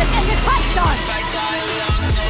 to get his fight